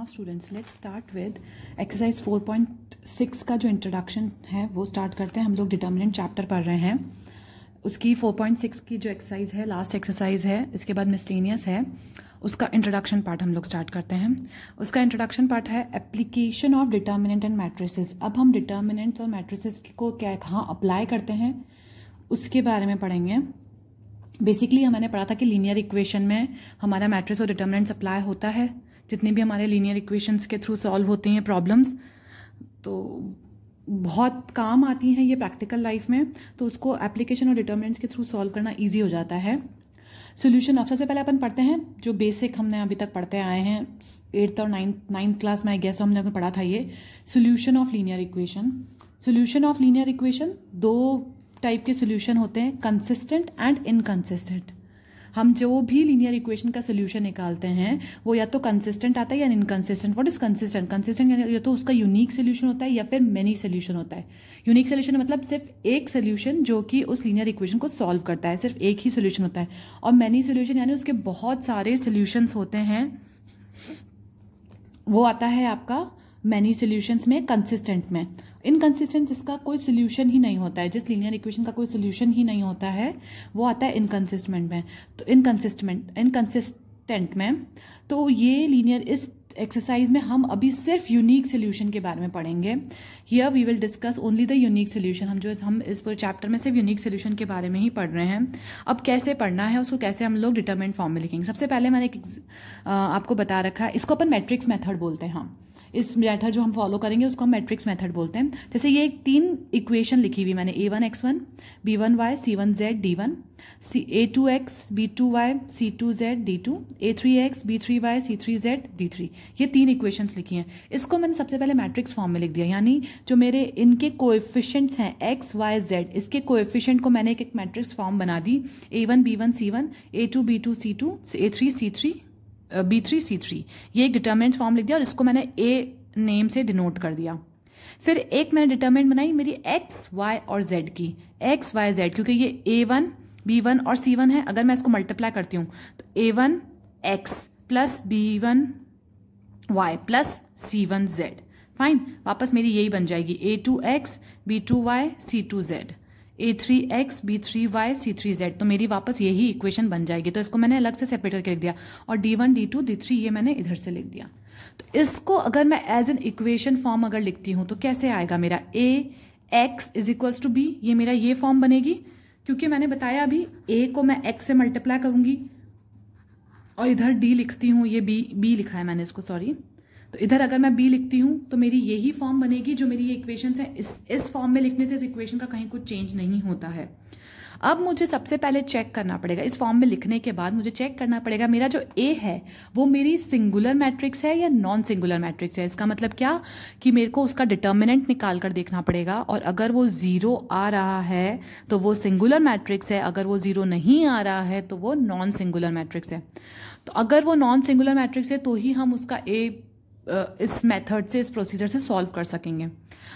Now students let's start with exercise 4.6 का जो introduction है, वो स्टार्ट करते हैं। हम लोग डिटर्मिनेंट चैप्टर पढ़ रहे हैं। उसकी 4.6 की जो एक्सरसाइज है लास्ट एक्सरसाइज है, इसके बाद मिसलेनियस है, उसका इंट्रोडक्शन पार्ट हम लोग स्टार्ट करते हैं। उसका इंट्रोडक्शन पार्ट है application of determinant and matrices अब हम डिटर्मिनेंट्स और मैट्रिसेस को क्या, कहाँ अप्लाई करते हैं, उसके बारे में पढ़ेंगे। बेसिकली मैंने पढ़ा था कि लीनियर इक्वेशन में हमारा मैट्रिक्स और डिटर्मिनेंट्स अप्लाई होता है। जितनी भी हमारे लीनियर इक्वेशंस के थ्रू सॉल्व होते हैं प्रॉब्लम्स तो बहुत काम आती हैं ये प्रैक्टिकल लाइफ में तो उसको एप्लीकेशन और डिटर्मिनेंट्स के थ्रू सॉल्व करना ईजी हो जाता है। सोल्यूशन अब सबसे पहले अपन पढ़ते हैं, जो बेसिक हमने अभी तक पढ़ते आए हैं एट्थ और नाइन्थ नाइन्थ क्लास में आई गेस हमने पढ़ा था ये solution of linear equation solution of linear equation दो टाइप के सोल्यूशन होते हैं कंसिस्टेंट एंड इनकंसिस्टेंट हम जो भी लीनियर इक्वेशन का सोल्यूशन निकालते हैं, वो या तो कंसिस्टेंट आता है या inconsistent what is consistent consistent या तो उसका यूनिक सोल्यूशन होता है या फिर मेनी सोल्यूशन होता है। यूनिक सोल्यूशन मतलब सिर्फ़ एक सोल्यूशन जो कि उस लीनियर इक्वेशन को सॉल्व करता है। सिर्फ़ एक ही सोल्यूशन होता है। और मैनी सोल्यूशन यानी उसके बहुत सारे सोल्यूशंस होते हैं। वो आता है आपका मैनी सोल्यूशंस में कंसिस्टेंट में। इनकंसिस्टेंट जिसका कोई सोल्यूशन ही नहीं होता है, जिस लीनियर इक्वेशन का कोई सोल्यूशन ही नहीं होता है, वो आता है इनकंसिस्टेंट में। तो इनकंसिस्टेंट इनकन्सिस्टेंट में तो ये लीनियर इस एक्सरसाइज में हम अभी सिर्फ़ यूनिक सोल्यूशन के बारे में पढ़ेंगे। Here we will discuss only the unique solution हम जो, हम इस पूरे चैप्टर में सिर्फ़ यूनिक सोल्यूशन के बारे में ही पढ़ रहे हैं। अब कैसे पढ़ना है, उसको कैसे हम लोग डिटर्मेंट फॉर्म में लिखेंगे? सबसे पहले मैंने एक आपको बता रखा है, इसको अपन मैट्रिक्स मेथड बोलते हैं। हम इस मेथड जो हम फॉलो करेंगे, उसको हम मैट्रिक्स मेथड बोलते हैं। जैसे ये एक तीन इक्वेशन लिखी हुई मैंने a one x one b one y c one z d one c a two x b two y c two z d two a three x b three y c three z d three ये तीन equations लिखी हैं। इसको मैंने सबसे पहले matrix form में लिख दिया। यानी जो मेरे, इनके कोएफिशिएंट्स हैं एक्स वाई जेड इसके कोएफिशिएंट को मैंने एक एक मैट्रिक्स फॉर्म बना दी। A one b one c one a two b two c two a three c three b three c three ये एक डिटर्मिनेंट फॉर्म लिख दिया और इसको मैंने ए नेम से डिनोट कर दिया। फिर एक मैंने डिटर्मिनेंट बनाई मेरी एक्स वाई और जेड की। एक्स वाई जेड क्योंकि ये ए वन बी वन और सी वन है। अगर मैं इसको मल्टीप्लाई करती हूँ तो a one x plus b one y plus c one z fine वापस मेरी यही बन जाएगी। A two x b two y c two z a three x b three y c three z तो मेरी वापस यही इक्वेशन बन जाएगी। तो इसको मैंने अलग से सेपरेट करके लिख दिया और d one d two d three ये मैंने इधर से लिख दिया। तो इसको अगर मैं एज एन इक्वेशन फॉर्म अगर लिखती हूँ तो कैसे आएगा मेरा? A X is equals to B ये मेरा ये फॉर्म बनेगी। क्योंकि मैंने बताया अभी ए को मैं एक्स से मल्टीप्लाई करूँगी। और इधर डी लिखती हूँ, ये बी बी लिखा है मैंने इसको सॉरी तो इधर अगर मैं बी लिखती हूँ तो मेरी यही फॉर्म बनेगी जो मेरी ये इक्वेशन है। इस इस फॉर्म में लिखने से इस इक्वेशन का कहीं कुछ चेंज नहीं होता है। अब मुझे सबसे पहले चेक करना पड़ेगा। इस फॉर्म में लिखने के बाद मुझे चेक करना पड़ेगा, मेरा जो ए है, वो मेरी सिंगुलर मैट्रिक्स है या नॉन सिंगुलर मैट्रिक्स है? इसका मतलब क्या? कि मेरे को उसका डिटर्मिनेंट निकाल कर देखना पड़ेगा, और अगर वो ज़ीरो आ रहा है तो वो सिंगुलर मैट्रिक्स है। अगर वो ज़ीरो नहीं आ रहा है तो वो नॉन सिंगुलर मैट्रिक्स है। तो अगर वो नॉन सिंगुलर मैट्रिक्स है तो ही हम उसका ए इस मेथड से, इस प्रोसीजर से सॉल्व कर सकेंगे।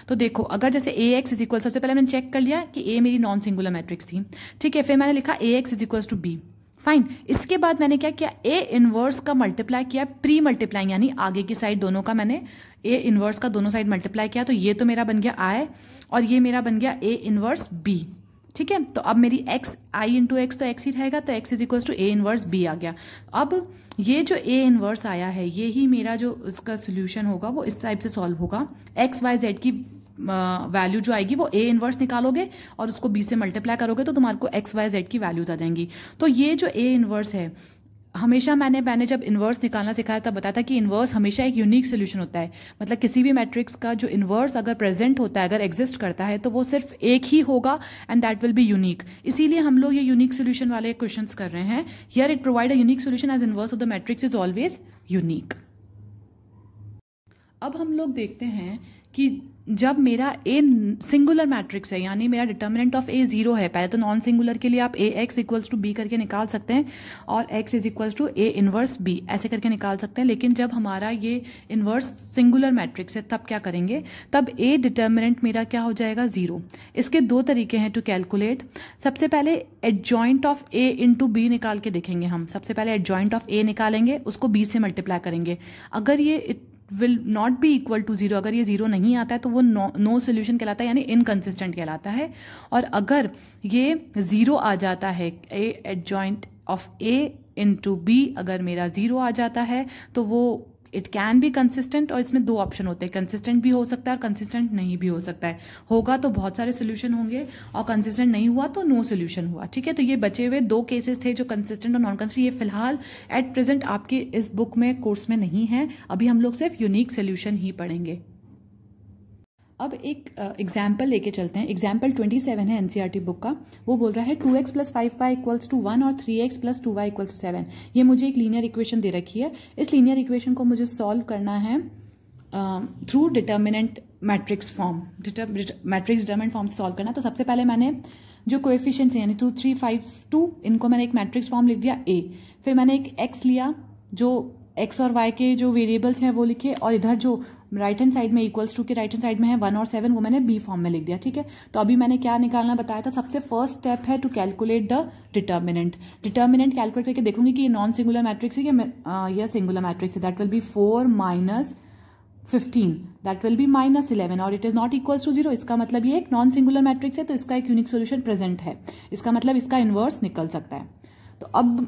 तो देखो, अगर जैसे ए एक्स इज़ इक्वल सबसे पहले मैंने चेक कर लिया कि ए मेरी नॉन सिंगुलर मैट्रिक्स थी। ठीक है, फिर मैंने लिखा A X is equals to B fine इसके बाद मैंने क्या किया? ए इनवर्स का मल्टीप्लाई किया प्री मल्टीप्लाई यानी आगे की साइड दोनों का मैंने ए इनवर्स का दोनों साइड मल्टीप्लाई किया तो ये तो मेरा बन गया आई और ये मेरा बन गया ए इनवर्स बी ठीक है? तो अब मेरी एक्स आई इंटू एक्स तो एक्स ही रहेगा तो X is equal to A inverse B आ गया। अब ये जो ए इनवर्स आया है, ये ही मेरा जो इसका सोल्यूशन होगा, वो इस टाइप से सॉल्व होगा। एक्स वाई जेड की वैल्यू जो आएगी, वो ए इनवर्स निकालोगे और उसको बी से मल्टीप्लाई करोगे तो तुम्हारे को एक्स वाई जेड की वैल्यूज़ आ जाएँगी। तो ये जो ए इनवर्स है हमेशा मैंने मैंने जब इन्वर्स निकालना सिखाया, तब बताया था कि इन्वर्स हमेशा एक यूनिक सोल्यूशन होता है। मतलब किसी भी मैट्रिक्स का जो इन्वर्स अगर प्रेजेंट होता है, अगर एग्जिस्ट करता है तो वो सिर्फ़ एक ही होगा and that will be unique इसीलिए हम लोग ये यूनिक सोल्यूशन वाले क्वेश्चन कर रहे हैं। Here it provide a unique solution as inverse of the matrix is always unique अब हम लोग देखते हैं कि जब मेरा ए सिंगुलर मैट्रिक्स है, यानी मेरा डिटर्मिनेंट ऑफ़ ए ज़ीरो है, पहले तो नॉन सिंगुलर के लिए आप A X equals to B करके निकाल सकते हैं और X is equals to A inverse B ऐसे करके निकाल सकते हैं। लेकिन जब हमारा ये इनवर्स सिंगुलर मैट्रिक्स है, तब क्या करेंगे? तब ए डिटर्मिनेंट मेरा क्या हो जाएगा? ज़ीरो इसके दो तरीके हैं टू कैलकुलेट सबसे पहले adjoint of A into B निकाल के देखेंगे हम। सबसे पहले एडजॉइंट ऑफ़ ए निकालेंगे, उसको बी से मल्टीप्लाई करेंगे। अगर ये will not be equal to zero अगर ये ज़ीरो नहीं आता है तो वो नो सोल्यूशन कहलाता है, यानी इनकन्सिस्टेंट कहलाता है। और अगर ये ज़ीरो आ जाता है A adjoint of A into B अगर मेरा ज़ीरो आ जाता है तो वो इट कैन बी कंसिस्टेंट और इसमें दो ऑप्शन होते हैं। कंसिस्टेंट भी हो सकता है और कंसिस्टेंट नहीं भी हो सकता है। होगा तो बहुत सारे सोल्यूशन होंगे और कंसिस्टेंट नहीं हुआ तो नो सोल्यूशन हुआ। ठीक है? तो ये बचे हुए दो केसेस थे जो कंसिस्टेंट और नॉन कंसिस्टेंट ये फ़िलहाल एट प्रेजेंट आपके इस बुक में कोर्स में नहीं है। अभी हम लोग सिर्फ़ यूनिक सोल्यूशन ही पढ़ेंगे। अब एक एग्ज़ाम्पल लेके चलते हैं। एग्ज़ाम्पल ट्वेंटी सेवन है एनसीईआरटी बुक का। वो बोल रहा है two x plus five y equals to one और three x plus two y equals to seven ये मुझे एक लीनियर इक्वेशन दे रखी है। इस लीनियर इक्वेशन को मुझे सॉल्व करना है through determinant matrix form matrix determinant form solve करना। तो सबसे पहले मैंने जो कोएफिशिएंट्स यानी टू थ्री फाइव टू इनको मैंने एक मैट्रिक्स फॉर्म लिख दिया ए फिर मैंने एक एक्स लिया, जो एक्स और वाई के जो वेरिएबल्स हैं, वो लिखे, और इधर जो राइट हैंड साइड में इक्वल्स टू के राइट हैंड साइड में है वन और सेवन वो मैंने बी फॉर्म में लिख दिया, ठीक है? तो अभी मैंने क्या निकालना बताया था, सबसे फ़र्स्ट स्टेप है to calculate the determinant determinant calculate करके देखूँगी कि ये नॉन सिंगुलर मैट्रिक्स है या सिंगुलर मैट्रिक्स है। That will be four minus fifteen that will be minus eleven और it is not equals to zero इसका मतलब ये एक नॉन सिंगुलर मैट्रिक्स है तो इसका एक यूनिक सोल्यूशन प्रेजेंट है। इसका मतलब इसका इन्वर्स निकल सकता है। तो अब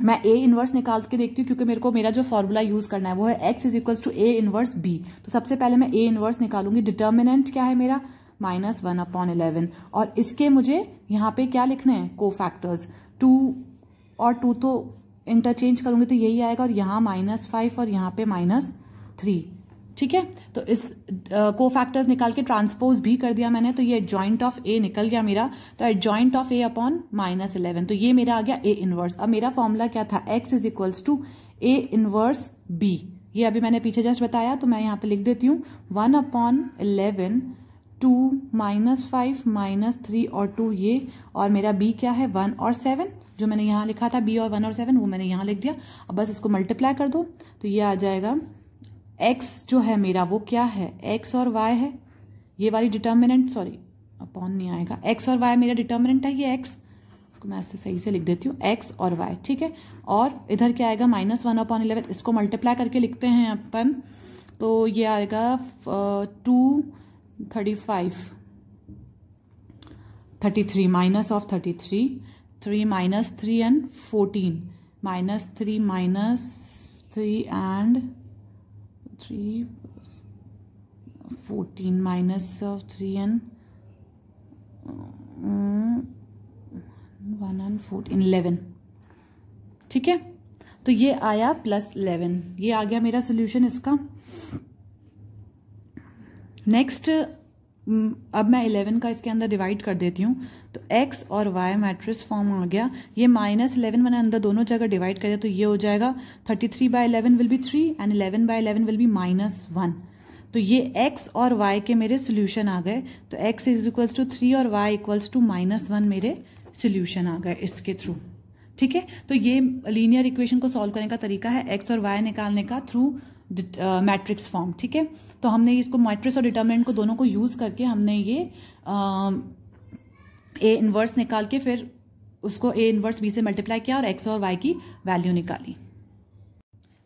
मैं ए इनवर्स निकाल के देखती हूँ, क्योंकि मेरे को मेरा जो फॉर्मूला यूज़ करना है, वो है X is equals to A inverse B तो सबसे पहले मैं ए इनवर्स निकालूँगी। डिटर्मिनेंट क्या है मेरा? माइनस वन अपॉन इलेवन और इसके मुझे यहाँ पे क्या लिखना है? को फैक्टर्स टू और टू तो इंटरचेंज करूँगी तो यही आएगा, और यहाँ माइनस फाइव और यहाँ पे माइनस थ्री ठीक है? तो इस को uh, फैक्टर्स निकाल के ट्रांसपोज भी कर दिया मैंने तो ये जॉइंट ऑफ़ ए निकल गया मेरा। तो adjoint of A upon minus eleven तो ये मेरा आ गया ए इनवर्स अब मेरा फॉर्मूला क्या था? X is equals to A inverse B ये अभी मैंने पीछे जस्ट बताया तो मैं यहाँ पे लिख देती हूँ। One upon eleven two minus five minus three और टू ये और मेरा बी क्या है? वन और सेवन जो मैंने यहाँ लिखा था बी और वन और सेवन वो मैंने यहाँ लिख दिया। अब बस इसको मल्टीप्लाई कर दो तो ये आ जाएगा एक्स जो है मेरा, वो क्या है? एक्स और वाई है? ये वाली डिटर्मिनेंट सॉरी अपॉन नहीं आएगा। एक्स और वाई मेरा डिटर्मिनेंट है, ये एक्स इसको मैं ऐसे सही से लिख देती हूँ। एक्स और वाई ठीक है? और इधर क्या आएगा? माइनस वन अपॉन इलेवन इसको मल्टीप्लाई करके लिखते हैं अपन। तो ये आएगा two thirty five thirty three minus of thirty three three minus three and fourteen minus three minus three and three fourteen minus three and one and fourteen eleven ठीक है? तो ये आया प्लस इलेवन ये आ गया मेरा सोल्यूशन इसका. नेक्स्ट अब मैं इलेवन का इसके अंदर डिवाइड कर देती हूँ. एक्स और वाई मैट्रिक्स फॉर्म आ गया। ये माइनस इलेवन मैंने अंदर दोनों जगह डिवाइड कर दिया तो ये हो जाएगा। Thirty three by eleven will be three and eleven by eleven will be minus one तो ये एक्स और वाई के मेरे सोल्यूशन आ गए। तो x is equals to three और y equals to minus one मेरे सोल्यूशन आ गए इसके थ्रू ठीक है? तो ये लीनियर इक्वेशन को सॉल्व करने का तरीका है एक्स और वाई निकालने का थ्रू मैट्रिक्स फॉर्म ठीक है? तो हमने इसको मैट्रिक्स और डिटर्मिनेंट को दोनों को यूज़ करके हमने ये ए इनवर्स निकाल के फिर उसको ए इनवर्स बी से मल्टीप्लाई किया और एक्स और वाई की वैल्यू निकाली।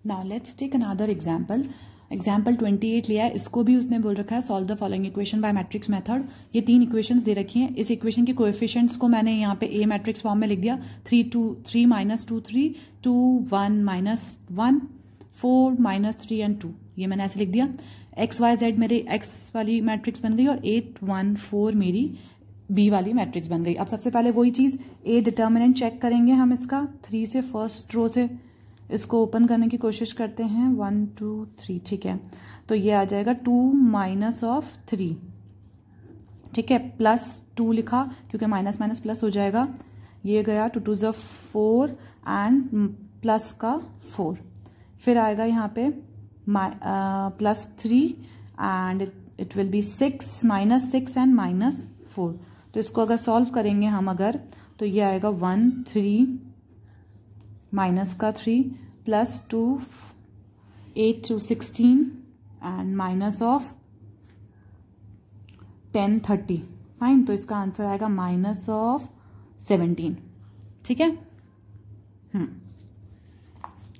Now let's take another example example 28 लिया है। इसको भी उसने बोल रखा है solve the following equation by matrix method ये तीन इक्वेशंस दे रखी हैं। इस इक्वेशन के कोएफिशिएंट्स को मैंने यहाँ पे ए मैट्रिक्स फॉर्म में लिख दिया। Three two three minus two three two one minus one four minus three and two ये मैंने ऐसे लिख दिया। एक्स वाई जेड मेरे एक्स वाली मैट्रिक्स बन गई और एट वन फोर मेरी बी वाली मैट्रिक्स बन गई। अब सबसे पहले वही चीज़ ए डिटर्मिनेंट चेक करेंगे हम इसका। थ्री से फ़र्स्ट रो से इसको ओपन करने की कोशिश करते हैं। वन टू थ्री ठीक है। तो ये आ जाएगा टू माइनस ऑफ़ थ्री ठीक है? प्लस टू लिखा, क्योंकि माइनस माइनस प्लस हो जाएगा। ये गया टू टू ज फोर एंड प्लस का फोर फिर आएगा यहाँ पे plus three and it will be six minus six and minus four तो इसको अगर सॉल्व करेंगे हम अगर तो ये आएगा वन थ्री माइनस का three plus two eight two sixteen and minus of ten thirty fine तो इसका आंसर आएगा माइनस ऑफ़ सेवनटीन ठीक है? हम्म।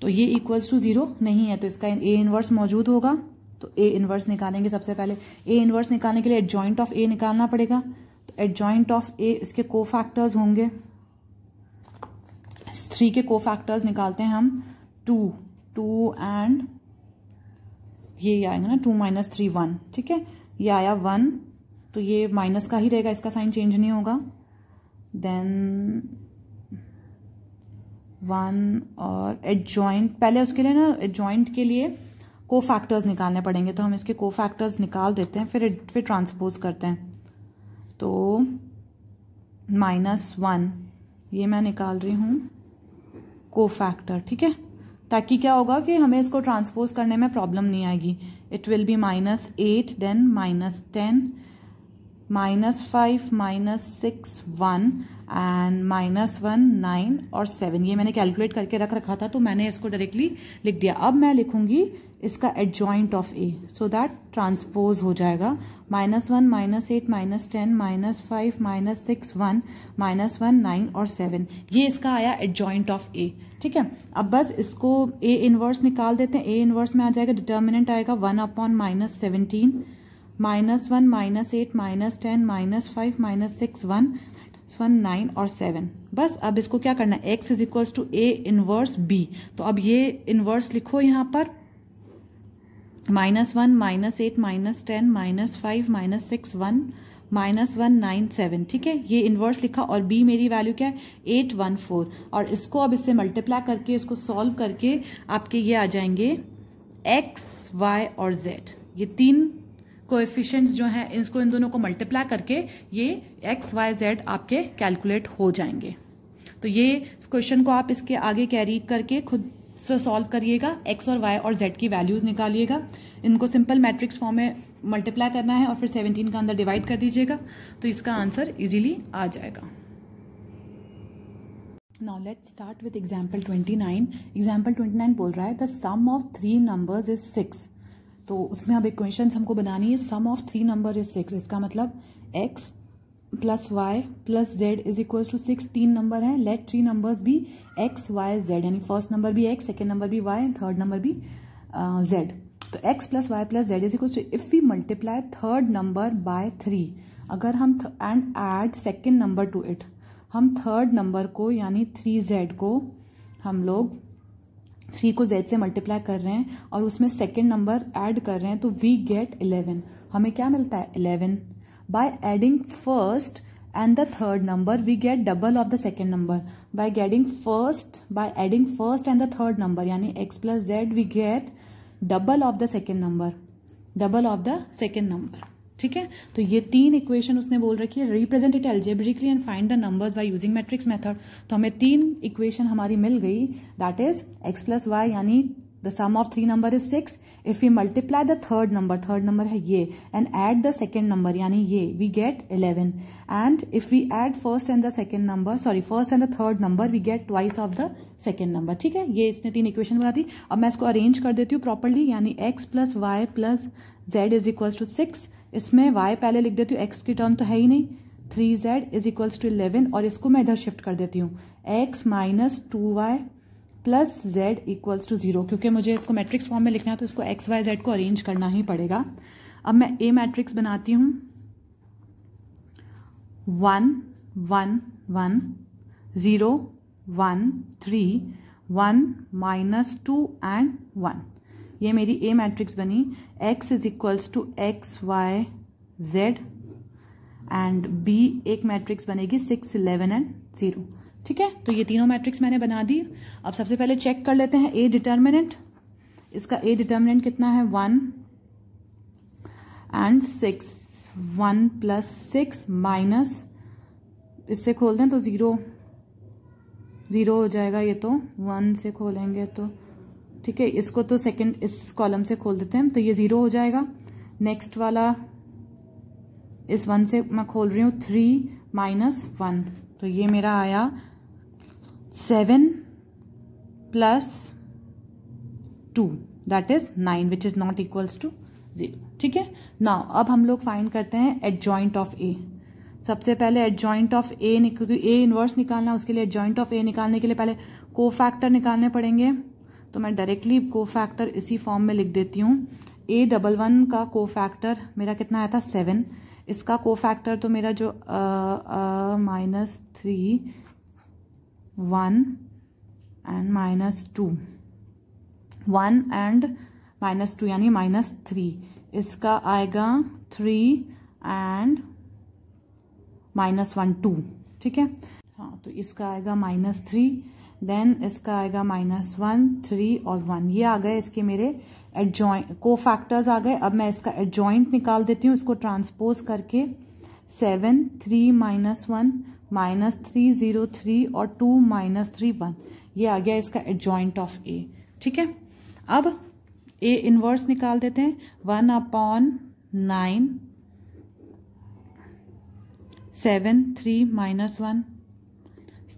तो ये इक्वल्स टू ज़ीरो नहीं है तो इसका ए इनवर्स मौजूद होगा। तो ए इनवर्स निकालेंगे सबसे पहले। ए इनवर्स निकालने के लिए एडजॉइंट ऑफ़ ए निकालना पड़ेगा। एडजॉइंट ऑफ़ ए इसके को फैक्टर्स होंगे। थ्री के को फैक्टर्स निकालते हैं हम। टू टू एंड ये आएगा ना टू माइनस थ्री वन ठीक है? ये आया वन तो ये माइनस का ही रहेगा, इसका साइन चेंज नहीं होगा। देन वन और एडजॉइंट पहले उसके लिए ना एडजॉइंट के लिए को फैक्टर्स निकालने पड़ेंगे तो हम इसके को फैक्टर्स निकाल देते हैं, फिर फिर ट्रांसपोज करते हैं। तो माइनस वन ये मैं निकाल रही हूँ को फैक्टर ठीक है? ताकि क्या होगा कि हमें इसको ट्रांसपोज करने में प्रॉब्लम नहीं आएगी। It will be minus eight then minus ten minus five minus six one and minus one nine और सेवन ये मैंने कैलकुलेट करके रख रखा था तो मैंने इसको डायरेक्टली लिख दिया। अब मैं लिखूँगी इसका adjoint of A so that transpose हो जाएगा. Minus one minus eight minus ten minus five minus six one minus one nine और सेवन ये इसका आया एडजॉइंट ऑफ़ ए ठीक है? अब बस इसको ए इनवर्स निकाल देते हैं. ए इनवर्स में आ जाएगा. डिटर्मिनेंट आएगा one upon minus seventeen minus one minus eight minus ten minus five minus six one one nine और सेवन बस अब इसको क्या करना है? X is equals to A inverse B तो अब ये इनवर्स लिखो यहाँ पर. Minus one minus eight minus ten minus five minus six one minus one nine seven ठीक है? ये इनवर्स लिखा और बी मेरी वैल्यू क्या है? एट वन फोर और इसको अब इससे मल्टीप्लाई करके, इसको सॉल्व करके आपके ये आ जाएँगे एक्स वाई और जेड ये तीन कोएफिशिएंट्स जो हैं, इसको इन दोनों को मल्टीप्लाई करके ये एक्स वाई जेड आपके कैलकुलेट हो जाएँगे। तो ये क्वेश्चन को आप इसके आगे कैरी करके खुद से सॉल्व करिएगा एक्स और वाई और जेड की वैल्यूज़ निकालिएगा। इनको सिंपल मैट्रिक्स फॉर्म में मल्टीप्लाई करना है और फिर 17 का अंदर डिवाइड कर दीजिएगा तो इसका आंसर इजीली आ जाएगा। Now let's start with example 29 example 29 बोल रहा है the sum of three numbers is six तो उसमें अब इक्वेशन हमको बनानी है sum of three number is six इसका मतलब x plus y plus z is equal to six तीन नंबर है लेट थ्री नंबर्स भी एक्स वाई जेड यानी फ़र्स्ट नंबर भी एक्स सेकेंड नंबर भी वाई एंड थर्ड नंबर भी जेड तो x plus y plus z is equal to if we multiply third number by three अगर हम and add second number to it हम third number को, यानी three Z को, हम लोग थ्री को जेड से मल्टीप्लाई कर रहे हैं, और उसमें सेकेंड नंबर ऐड कर रहे हैं तो वी गेट इलेवन हमें क्या मिलता है? Eleven by adding first and the third number we get double of the second number by getting first by adding first and the third number यानी x plus z we get double of the second number double of the second number ठीक है? तो ये तीन equation उसने बोल रखी है represent it algebraically and find the numbers by using matrix method तो हमें तीन इक्वेशन हमारी मिल गई. That is x plus y यानी the sum of three number is six if you multiply the third number third number है ये and add the second number यानी ये we get eleven and if we add first and the second number sorry first and the third number we get twice of the second number ठीक है? ये इसने तीन equation बना दी। अब मैं इसको अरेंज कर देती हूँ प्रॉपरली यानी x plus y plus z is equal to six इसमें y पहले लिख देती हूँ, x की टर्म तो है ही नहीं। Three z is equals to eleven और इसको मैं इधर शिफ्ट कर देती हूँ। x minus two y plus z equals to zero क्योंकि मुझे इसको मैट्रिक्स फॉर्म में लिखना है तो इसको एक्स वाई जेड को अरेंज करना ही पड़ेगा। अब मैं ए मैट्रिक्स बनाती हूँ। One one one zero one three one minus two and one ये मेरी ए मैट्रिक्स बनी। X is equals to x y z and B एक मैट्रिक्स बनेगी सिक्स इलेवन एंड ज़ीरो ठीक है? तो ये तीनों मैट्रिक्स मैंने बना दी। अब सबसे पहले चेक कर लेते हैं ए डिटर्मिनेंट इसका ए डिटर्मिनेंट कितना है? One and six one plus six minus इससे खोल दें तो ज़ीरो ज़ीरो हो जाएगा ये तो। वन से खोलेंगे तो। ठीक है, इसको तो सेकंड इस कॉलम से खोल देते हैं। तो ये ज़ीरो हो जाएगा। नेक्स्ट वाला, इस वन से मैं खोल रही हूँ। थ्री माइनस वन तो ये मेरा आया seven plus two that is nine which is not equals to zero ठीक है? ना अब हम लोग फाइंड करते हैं एट जॉइंट ऑफ़ ए सबसे पहले एट जॉइंट ऑफ़ ए क्योंकि ए इनवर्स निकालना, उसके लिए एट जॉइंट ऑफ़ ए निकालने के लिए पहले को फैक्टर निकालने पड़ेंगे। तो मैं डायरेक्टली को फैक्टर इसी फॉर्म में लिख देती हूँ। ए डबल वन का को फैक्टर मेरा कितना आया था? सेवन इसका को फैक्टर तो मेरा जो minus three one and minus two one and minus two यानी माइनस थ्री इसका आएगा three and minus one two ठीक है? हाँ तो इसका आएगा माइनस थ्री देन इसका आएगा माइनस वन थ्री और वन ये आ गए इसके मेरे एडजॉइंट को फैक्टर्स आ गए। अब मैं इसका एडजॉइंट निकाल देती हूँ, इसको ट्रांसपोज करके seven three minus one minus three zero three और टू माइनस थ्री वन। ये आ गया इसका एडजॉइंट ऑफ़ ए ठीक है? अब ए इनवर्स निकाल देते हैं। One upon nine seven three minus one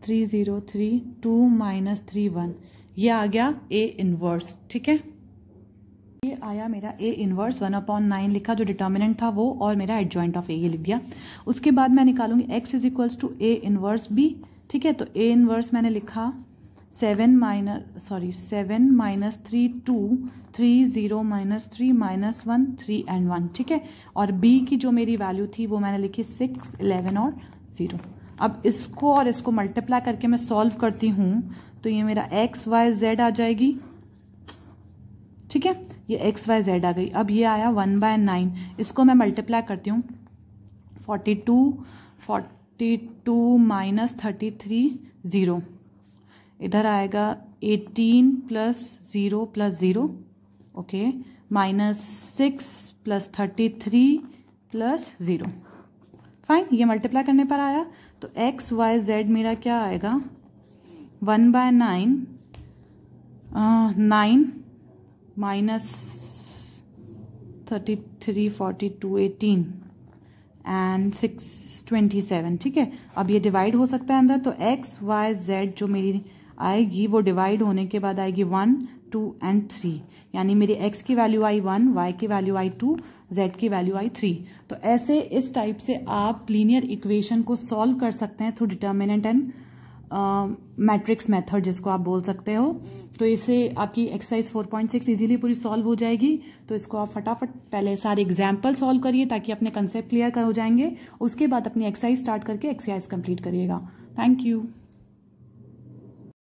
three zero three two minus three one ये आ गया ए इनवर्स ठीक है? ये आया मेरा A inverse one upon nine लिखा जो डिटर्मिनेंट था वो और मेरा एडजॉइंट ऑफ़ ए ये लिख दिया। उसके बाद मैं निकालूँगी x is equals to A inverse B ठीक है? तो ए इनवर्स मैंने लिखा seven minus sorry seven minus three two three zero minus three minus one three and one ठीक है? और बी की जो मेरी वैल्यू थी वो मैंने लिखी सिक्स इलेवन और ज़ीरो अब इसको और इसको मल्टीप्लाई करके मैं सॉल्व करती हूँ तो ये मेरा एक्स वाई जेड आ जाएगी। ठीक है? ये एक्स वाई जेड आ गई। अब ये आया वन बाय नाइन इसको मैं मल्टीप्लाई करती हूँ। Forty two forty two minus thirty three zero इधर आएगा eighteen plus zero plus zero okay minus six plus thirty three plus zero fine ये मल्टीप्लाई करने पर आया। तो एक्स वाई जेड मेरा क्या आएगा? One by nine nine three forty two eighteen and six twenty seven ठीक है? अब ये डिवाइड हो सकता है अंदर तो एक्स वाई जेड जो मेरी आएगी, वो डिवाइड होने के बाद आएगी वन टू एंड थ्री यानी मेरी एक्स की वैल्यू आई वन वाई की वैल्यू आई टू जेड की वैल्यू आई थ्री तो ऐसे इस टाइप से आप लीनियर इक्वेशन को सॉल्व कर सकते हैं through determinant and matrix method जिसको आप बोल सकते हो। तो इससे आपकी एक्सरसाइज 4.6 इजीली पूरी सॉल्व हो जाएगी। तो इसको आप फटाफट पहले सारे एग्ज़ाम्पल सॉल्व करिए ताकि अपने कंसेप्ट क्लियर कर हो जाएँगे। उसके बाद अपनी एक्सरसाइज स्टार्ट करके एक्सरसाइज कंप्लीट करिएगा। Thank you